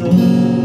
you